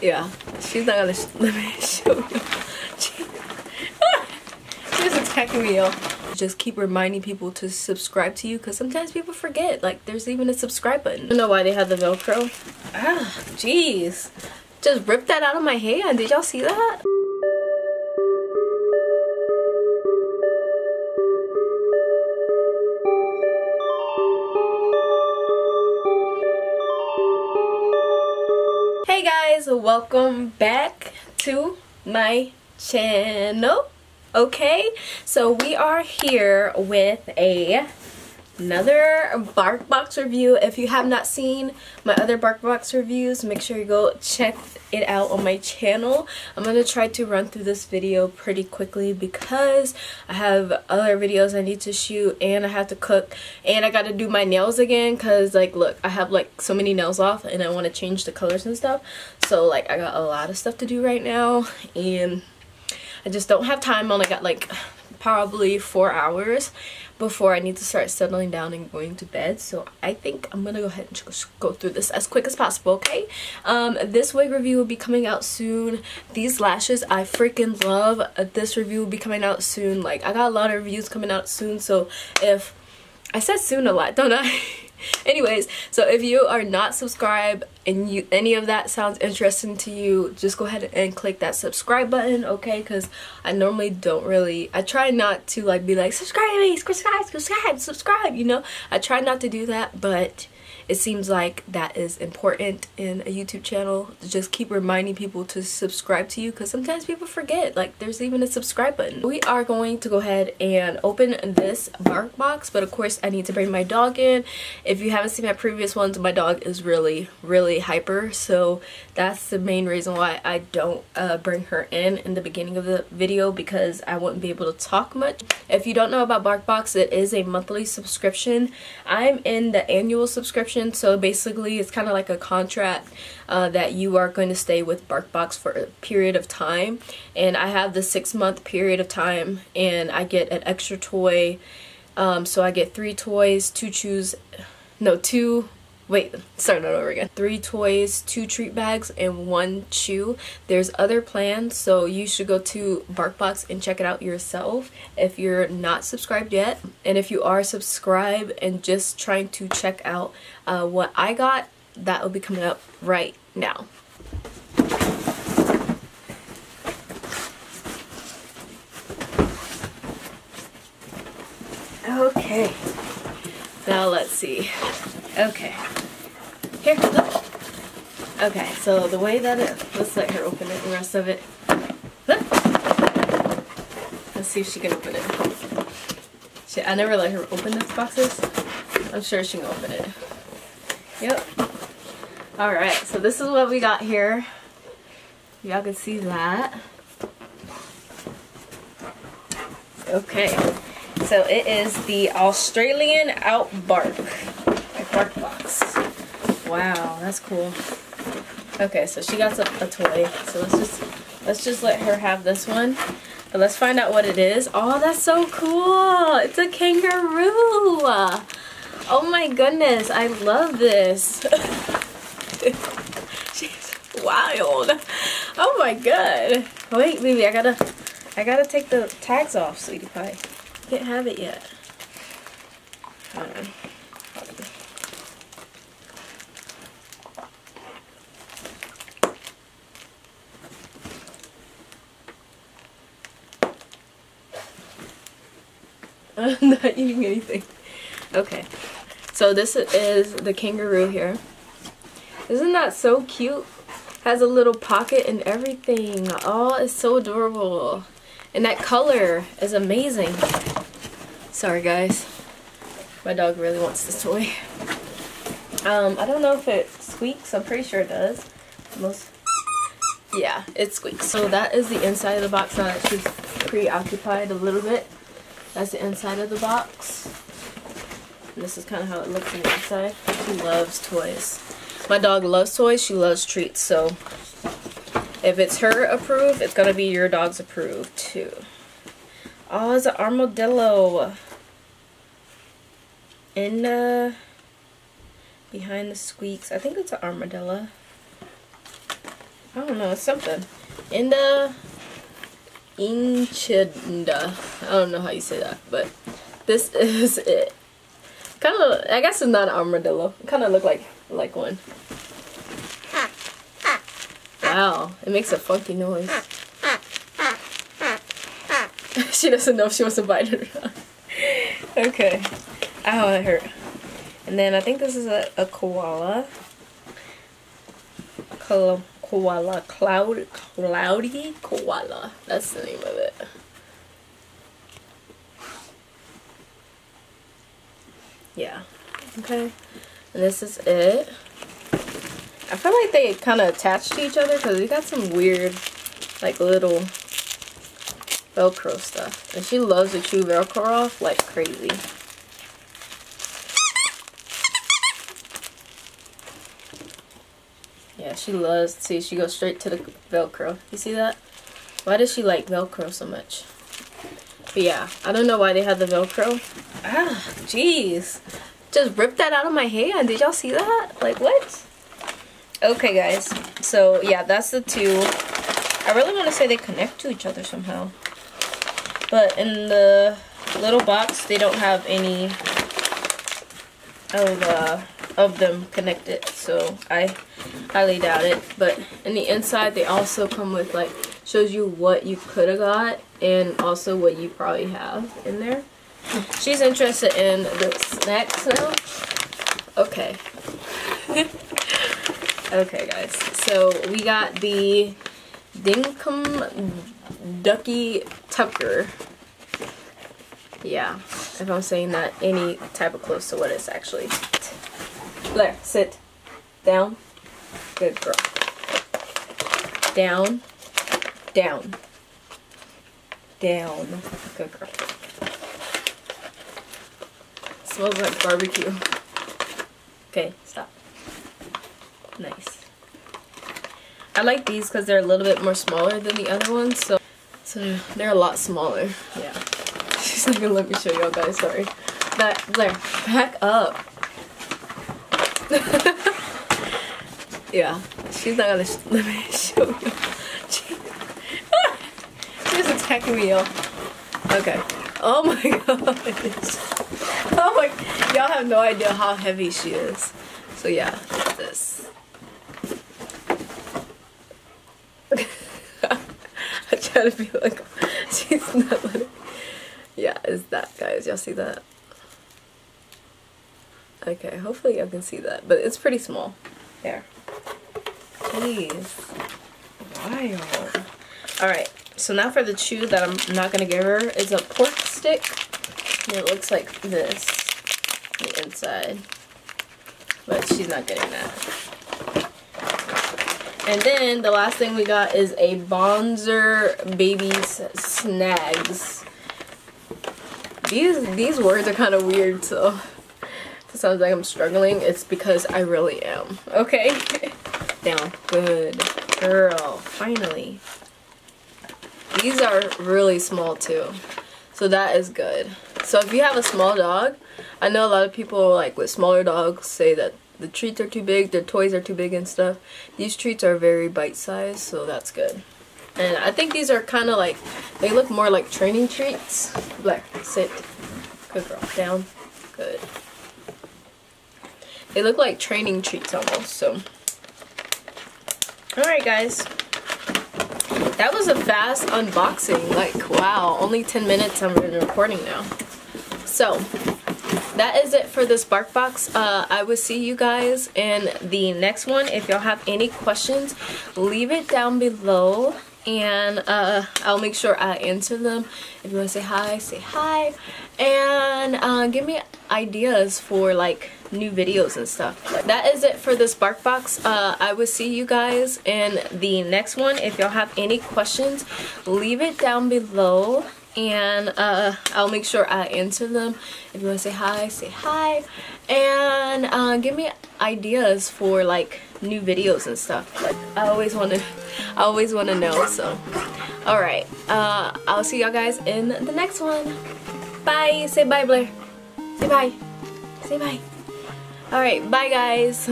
Yeah, she's not gonna let me show you. She, she's attacking me, yo. Just keep reminding people to subscribe to you because sometimes people forget. Like, there's even a subscribe button. I don't know why they have the Velcro. Ah, jeez. Just ripped that out of my hand. Did y'all see that? Welcome back to my channel. Okay, so we are here with a another BarkBox review. If you have not seen my other BarkBox reviews, make sure you go check it out on my channel. I'm going to try to run through this video pretty quickly because I have other videos I need to shoot and I have to cook and I got to do my nails again because like look, I have like so many nails off and I want to change the colors and stuff. So like I got a lot of stuff to do right now and I just don't have time. I only got like probably four hours before I need to start settling down and going to bed. So I think I'm gonna go ahead and go through this as quick as possible, okay? Um, this wig review will be coming out soon. These lashes I freaking love. Uh, this review will be coming out soon. Like I got a lot of reviews coming out soon. So if I said soon a lot, don't I? anyways so if you are not subscribed and you any of that sounds interesting to you just go ahead and click that subscribe button okay? Because i normally don't really i try not to like be like subscribe subscribe subscribe subscribe you know? I try not to do that but it seems like that is important in a YouTube channel. To just keep reminding people to subscribe to you because sometimes people forget. Like there's even a subscribe button. We are going to go ahead and open this bark box but of course I need to bring my dog in. If you haven't seen my previous ones my dog is really really hyper so that's the main reason why I don't uh, bring her in in the beginning of the video because I wouldn't be able to talk much. If you don't know about BarkBox it is a monthly subscription. I'm in the annual subscription So basically, it's kind of like a contract uh, that you are going to stay with BarkBox for a period of time. And I have the six month period of time, and I get an extra toy. Um, so I get three toys, two choose, no, two wait start that over again. Three toys two treat bags and one chew. There's other plans so you should go to barkbox and check it out yourself if you're not subscribed yet. And if you are subscribed and just trying to check out uh, what i got that will be coming up right now. Okay. Now let's see okay here. Okay, so the way that it, let's let her open it, the rest of it. Look. Let's see if she can open it. She, I never let her open these boxes. I'm sure she can open it. Yep. Alright, so this is what we got here. Y'all can see that. Okay, so it is the Australian Outbark Box. Wow, that's cool. Okay, so she got a, a, toy. So let's just let's just let her have this one. But let's find out what it is. Oh, that's so cool. It's a kangaroo. Oh my goodness, I love this. She's wild. Oh my god. Wait, baby, I gotta I gotta take the tags off, sweetie pie. Can't have it yet. Hold on. I'm not eating anything. Okay, so this is the kangaroo here. Isn't that so cute? Has a little pocket and everything. Oh, it's so adorable. And that color is amazing. Sorry guys. My dog really wants this toy. Um, I don't know if it squeaks. I'm pretty sure it does. Most yeah, it squeaks. So that is the inside of the box now that she's preoccupied a little bit. That's the inside of the box. And this is kind of how it looks on the inside. She loves toys. My dog loves toys. She loves treats. So if it's her approved, it's going to be your dog's approved too. Oh, it's an armadillo. And uh, behind the squeaks. I think it's an armadillo. I don't know, it's something. Inda Inchinda. I don't know how you say that, but this is it. Kind of, I guess it's not an armadillo. Kind of look like like one. Wow, it makes a funky noise. she doesn't know if she wants to bite it not. okay. Ow, it hurt. And then I think this is a, a koala. Koala, koala, cloud, cloudy koala. That's the name of it. Yeah. Okay. And this is it. I feel like they kind of attach to each other because we got some weird, like, little Velcro stuff. And she loves to chew Velcro off like crazy. Yeah, she loves, see, she goes straight to the Velcro. You see that? Why does she like Velcro so much? But yeah, I don't know why they had the Velcro. Ah, jeez. Just ripped that out of my hand. Did y'all see that? Like, what? Okay, guys. So, yeah, that's the two. I really want to say they connect to each other somehow. But in the little box, they don't have any of, uh, of them connected. So, I highly doubt it. But in the inside, they also come with, like, shows you what you could have got and also what you probably have in there. She's interested in the snacks now. Okay. okay, guys. So we got the Dinkum Ducky Tucker. Yeah, if I'm saying that any type of close to what it's actually. Blair, sit. Down. Good girl. Down. Down. Down. Good girl. Smells like barbecue. Okay, stop. Nice. I like these because they're a little bit more smaller than the other ones, so so they're a lot smaller. Yeah. She's not gonna let me show y'all guys, sorry. Back Blair, back up. yeah, she's not gonna let me show you. She, she's attacking me, y'all. Okay. Oh my god. Oh my, y'all have no idea how heavy she is. So yeah, it's this. I try to be like, she's not letting, yeah, it's that guys, y'all see that? Okay, hopefully y'all can see that, but it's pretty small. There. Jeez. Wild. Alright, so now for the chew that I'm not going to give her is a pork stick. And it looks like this the inside. But she's not getting that. And then the last thing we got is a Bonzer Babies Snags. These these words are kind of weird, so it sounds like I'm struggling. It's because I really am. Okay? Down. Good. Girl. Finally. These are really small too. So that is good. So if you have a small dog, I know a lot of people like with smaller dogs say that the treats are too big, their toys are too big and stuff. These treats are very bite-sized, so that's good. And I think these are kind of like, they look more like training treats. Blair, sit. Good girl. Down. Good. They look like training treats almost, so. Alright guys. That was a fast unboxing. Like, wow, only 10 minutes I'm recording now. So, that is it for this BarkBox. Uh, I will see you guys in the next one. If y'all have any questions, leave it down below and uh, I'll make sure I answer them. If you want to say hi, say hi. And uh, give me ideas for like new videos and stuff. That is it for this BarkBox. Uh, I will see you guys in the next one. If y'all have any questions, leave it down below and uh, I'll make sure I answer them. If you want to say hi, say hi. And uh, give me ideas for like new videos and stuff. Like I always want to, I always want to know. So, all right. Uh, I'll see y'all guys in the next one. Bye. Say bye, Blair. Say bye. Say bye. All right. Bye, guys.